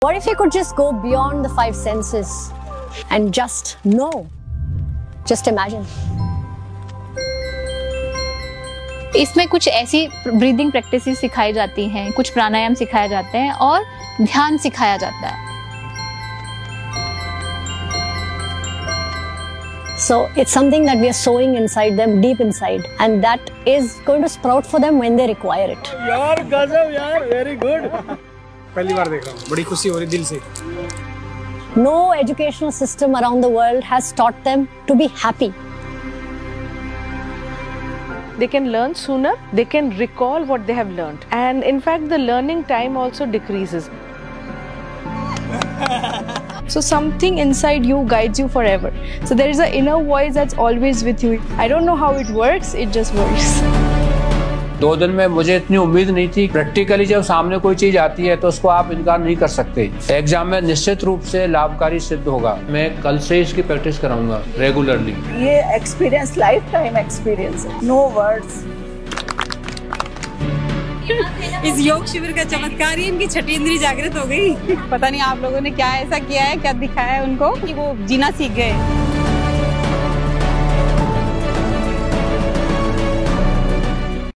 What if you could just go beyond the five senses and just know? Just imagine. इसमें कुछ ऐसी breathing practice सिखाई जाती हैं कुछ प्राणायाम सिखाए जाते हैं और ध्यान सिखाया जाता है So it's something that we are sowing inside them, deep inside, and that is going to sprout for them when they require it. यार गजब यार वेरी गुड पहली बार देख रहा हूँ बड़ी खुशी हो रही दिल से No educational system around the world has taught them to be happy. they can learn sooner they can recall what they have learned and in fact the learning time also decreases So something inside you guides you forever. So there is an inner voice that's always with you. I don't know how it works, it just works. दो दिन में मुझे इतनी उम्मीद नहीं थी। Practically जब सामने कोई चीज़ आती है तो उसको आप इनकार नहीं कर सकते। एग्ज़ाम में निश्चित रूप से लाभकारी सिद्ध होगा। मैं कल से इसकी प्रैक्टिस कराऊँगा रेगुलरली ये एक्सपीरियंस लाइफ टाइम एक्सपीरियंस है। नो वर्ड्स इस योग शिविर का चमत्कार ही इनकी छठी इंद्री जागृत हो गई। पता नहीं आप लोगों ने क्या ऐसा किया है क्या दिखाया है उनको कि वो जीना सीख गए।